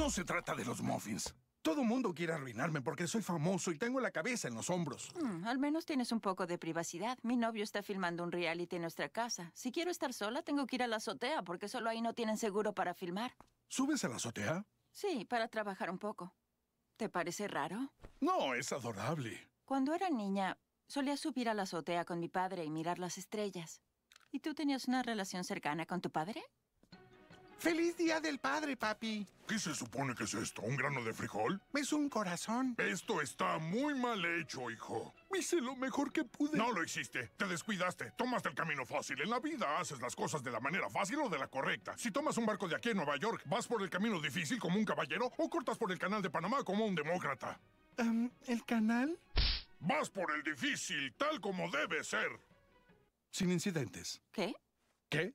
No se trata de los muffins. Todo mundo quiere arruinarme porque soy famoso y tengo la cabeza en los hombros. Mm, al menos tienes un poco de privacidad. Mi novio está filmando un reality en nuestra casa. Si quiero estar sola, tengo que ir a la azotea porque solo ahí no tienen seguro para filmar. ¿Subes a la azotea? Sí, para trabajar un poco. ¿Te parece raro? No, es adorable. Cuando era niña, solía subir a la azotea con mi padre y mirar las estrellas. ¿Y tú tenías una relación cercana con tu padre? ¡Feliz Día del Padre, papi! ¿Qué se supone que es esto? ¿Un grano de frijol? Es un corazón. Esto está muy mal hecho, hijo. Hice lo mejor que pude. No lo hiciste. Te descuidaste. Tomaste el camino fácil. En la vida haces las cosas de la manera fácil o de la correcta. Si tomas un barco de aquí a Nueva York, ¿vas por el camino difícil como un caballero o cortas por el canal de Panamá como un demócrata? Um, ¿El canal? Vas por el difícil, tal como debe ser. Sin incidentes. ¿Qué? ¿Qué?